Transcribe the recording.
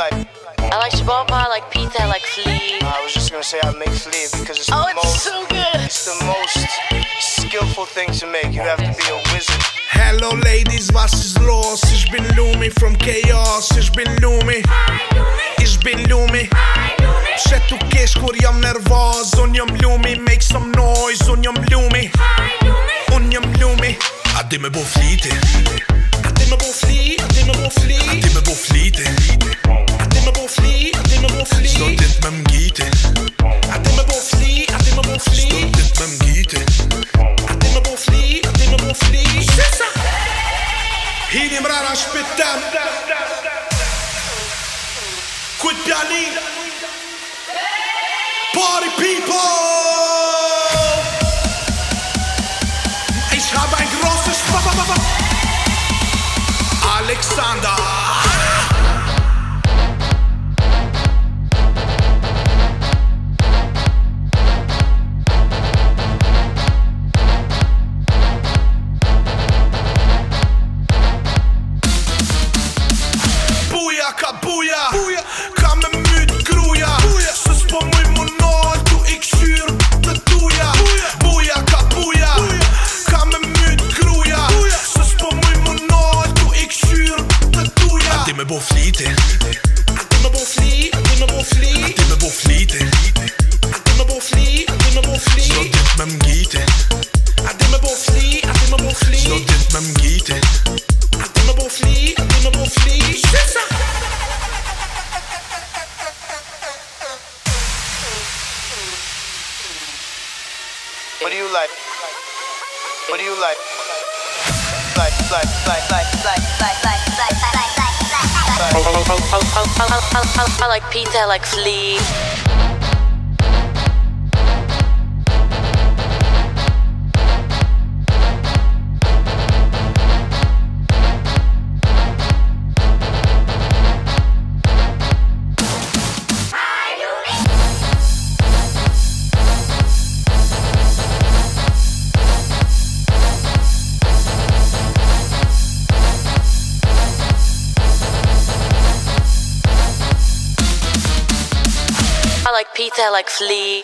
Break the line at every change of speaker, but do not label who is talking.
I like shaboom pie, I like pizza, I like flea.
I was just gonna say I make flea because it's
Oh,
the
it's
most
so good.
it's the most skillful thing to make. You have to be a wizard.
Hello ladies, was is los? Ich bin Lumi from Kaos. Ich bin Lumi. Ich bin Lumi. Pse tu kesh kur jam nervoz Unë jam Lumi, make some noise. Unë jam Lumi. Unë jam Lumi. A di me er bo fliti A di me er bo fli, a di me er bo fli A di me bo fliti Hidim rana shpytan Quit dani Party people. Ich habe ein großes Alexander.
What do you like? What do you like? Like, like, like, like, like, like.
I like pizza, I like flea. Peter like Flea.